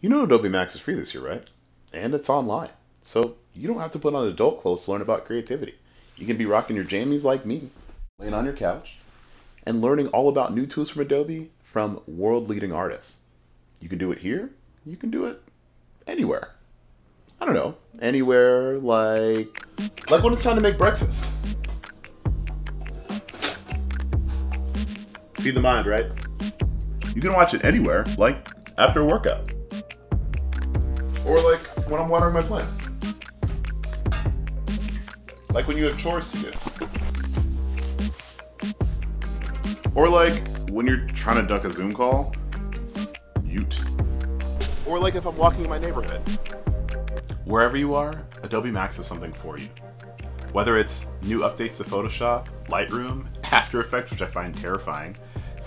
You know Adobe Max is free this year, right? And it's online. So you don't have to put on adult clothes to learn about creativity. You can be rocking your jammies like me, laying on your couch, and learning all about new tools from Adobe from world leading artists. You can do it here, you can do it anywhere. I don't know, anywhere like like when it's time to make breakfast. Feed the mind, right? You can watch it anywhere, like after a workout. Or like when I'm watering my plants. Like when you have chores to do. Or like when you're trying to duck a Zoom call. Ute. Or like if I'm walking in my neighborhood. Wherever you are, Adobe Max has something for you. Whether it's new updates to Photoshop, Lightroom, After Effects, which I find terrifying,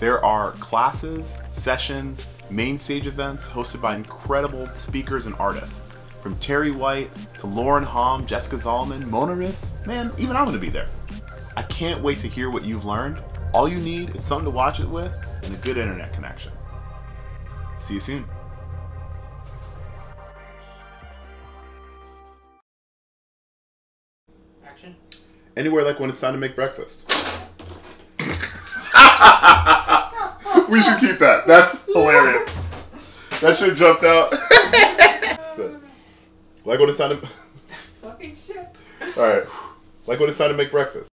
there are classes, sessions, main stage events hosted by incredible speakers and artists. From Terry White to Lauren Hom, Jessica Zalman, Mona Riss, man, even I'm gonna be there. I can't wait to hear what you've learned. All you need is something to watch it with and a good internet connection. See you soon. Action. Anywhere like when it's time to make breakfast. we should keep that. That's hilarious. That shit jumped out. So, like when it's time to. Fucking shit. All right. Like when it's time to make breakfast.